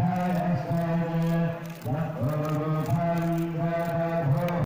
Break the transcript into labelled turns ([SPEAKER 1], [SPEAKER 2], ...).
[SPEAKER 1] Palestine.